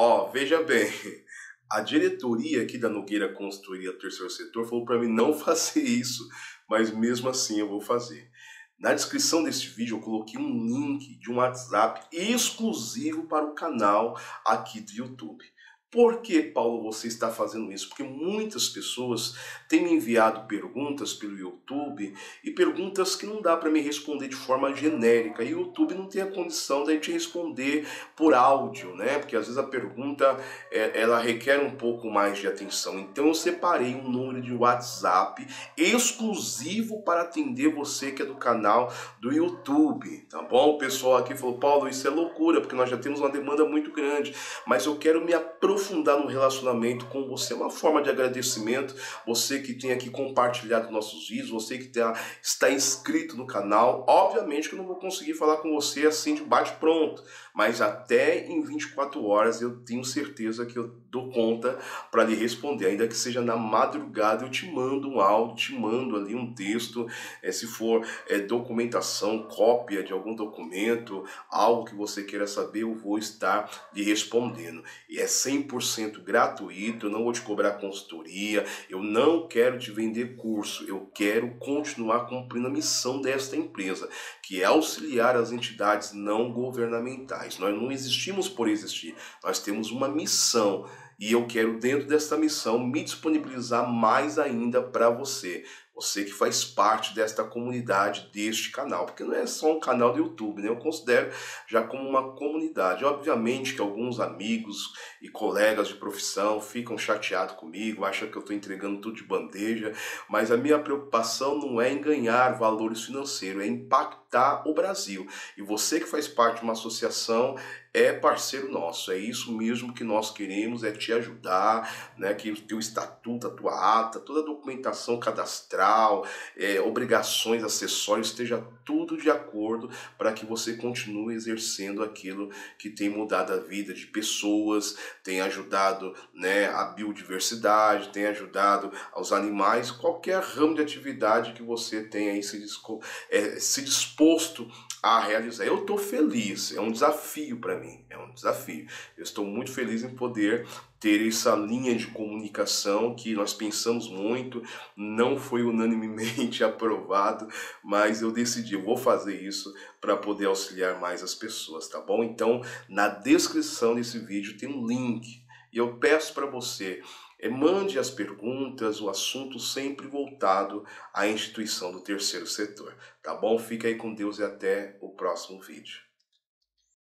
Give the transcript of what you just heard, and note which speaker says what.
Speaker 1: Ó, veja bem, a diretoria aqui da Nogueira Consultoria Terceiro Setor falou para mim não fazer isso, mas mesmo assim eu vou fazer. Na descrição desse vídeo eu coloquei um link de um WhatsApp exclusivo para o canal aqui do YouTube. Por que, Paulo, você está fazendo isso? Porque muitas pessoas têm me enviado perguntas pelo YouTube e perguntas que não dá para me responder de forma genérica. E o YouTube não tem a condição de gente responder por áudio, né? Porque às vezes a pergunta é, ela requer um pouco mais de atenção. Então eu separei um número de WhatsApp exclusivo para atender você que é do canal do YouTube, tá bom? O pessoal aqui falou, Paulo, isso é loucura, porque nós já temos uma demanda muito grande, mas eu quero me aprofundar aprofundar no relacionamento com você. É uma forma de agradecimento. Você que tem aqui compartilhado nossos vídeos, você que tá, está inscrito no canal. Obviamente que eu não vou conseguir falar com você assim de bate-pronto, mas até em 24 horas eu tenho certeza que eu dou conta para lhe responder. Ainda que seja na madrugada, eu te mando um áudio, te mando ali um texto. É, se for é, documentação, cópia de algum documento, algo que você queira saber, eu vou estar lhe respondendo. E é sempre 100% gratuito, eu não vou te cobrar consultoria, eu não quero te vender curso, eu quero continuar cumprindo a missão desta empresa, que é auxiliar as entidades não governamentais. Nós não existimos por existir, nós temos uma missão e eu quero, dentro desta missão, me disponibilizar mais ainda para você. Você que faz parte desta comunidade, deste canal, porque não é só um canal do YouTube, né? Eu considero já como uma comunidade. Obviamente que alguns amigos e colegas de profissão ficam chateados comigo, acham que eu estou entregando tudo de bandeja, mas a minha preocupação não é em ganhar valores financeiros, é impactar o Brasil. E você que faz parte de uma associação é parceiro nosso, é isso mesmo que nós queremos, é te ajudar, né, que o teu estatuto, a tua ata, toda a documentação cadastral, é, obrigações, acessórios, esteja tudo de acordo para que você continue exercendo aquilo que tem mudado a vida de pessoas, tem ajudado né, a biodiversidade, tem ajudado aos animais, qualquer ramo de atividade que você tenha aí se, é, se disposto a realizar. Eu estou feliz, é um desafio para mim, é um desafio. Eu estou muito feliz em poder ter essa linha de comunicação que nós pensamos muito, não foi unanimemente aprovado, mas eu decidi, eu vou fazer isso para poder auxiliar mais as pessoas, tá bom? Então, na descrição desse vídeo tem um link e eu peço para você mande as perguntas, o assunto sempre voltado à instituição do terceiro setor. Tá bom? Fica aí com Deus e até o próximo vídeo.